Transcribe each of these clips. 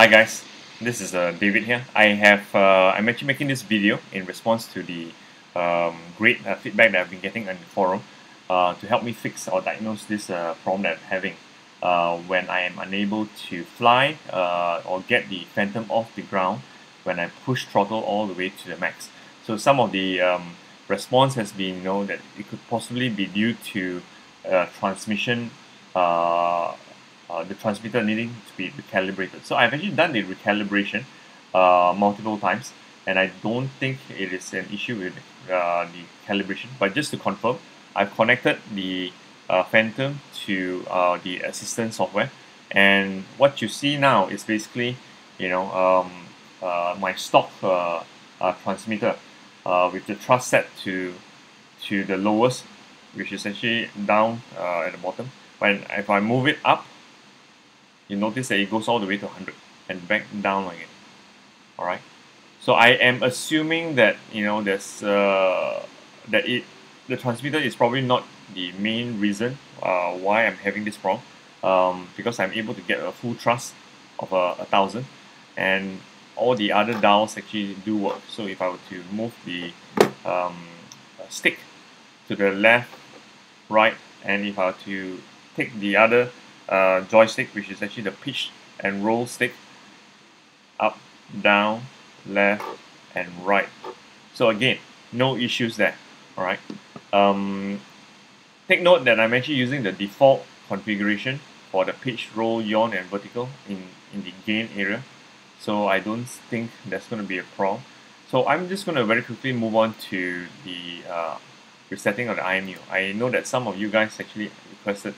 Hi guys, this is uh, David here. I have uh, I'm actually making this video in response to the um, great uh, feedback that I've been getting on the forum uh, to help me fix or diagnose this uh, problem that I'm having uh, when I am unable to fly or get the Phantom off the ground when I push throttle all the way to the max. So some of the um, response has been you know that it could possibly be due to transmission uh, the transmitter needing to be recalibrated. So I've actually done the recalibration uh, multiple times and I don't think it is an issue with uh, the calibration. But just to confirm, I've connected the uh, Phantom to uh, the assistant software and what you see now is basically you know um, uh, my stock transmitter with the thrust set to to the lowest which is actually down at the bottom when if I move it up you notice that it goes all the way to 100 and back down again. Alright? So I am assuming that you know there's uh, that it the transmitter is probably not the main reason uh, why I'm having this problem. Um, because I'm able to get a full thrust of a, a thousand and all the other dials actually do work. So if I were to move the um, stick to the left right and if I were to take the other uh, joystick which is actually the pitch and roll stick up down left and right. So again no issues there alright um, take note that I'm actually using the default configuration for the pitch roll yaw and vertical in, in the gain area. So I don't think that's going to be a problem. So I'm just going to very quickly move on to the uh, resetting of the IMU I know that some of you guys actually requested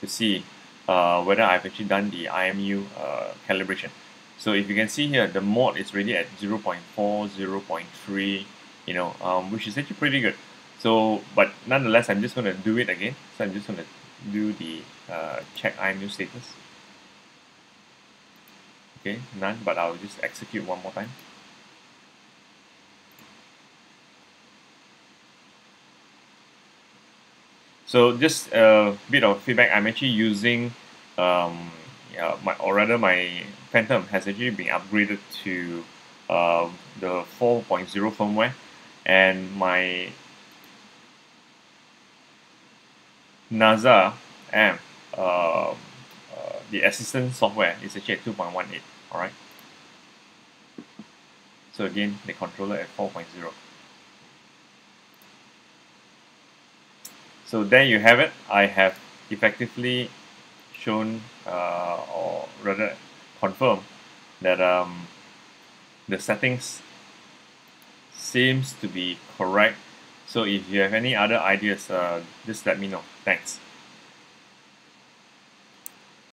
to see uh, whether I've actually done the IMU uh, calibration. So if you can see here, the mode is really at 0 0.4, 0 0.3, you know, um, which is actually pretty good. So, but nonetheless, I'm just going to do it again. So I'm just going to do the uh, check IMU status. Okay, none, but I'll just execute one more time. So just a bit of feedback. I'm actually using, um, my or rather my Phantom has actually been upgraded to uh, the 4.0 firmware, and my NASA M, uh, uh, the assistant software is actually at 2.18. All right. So again, the controller at 4.0. So there you have it. I have effectively shown uh, or rather confirmed that um, the settings seems to be correct. So if you have any other ideas, uh, just let me know. Thanks.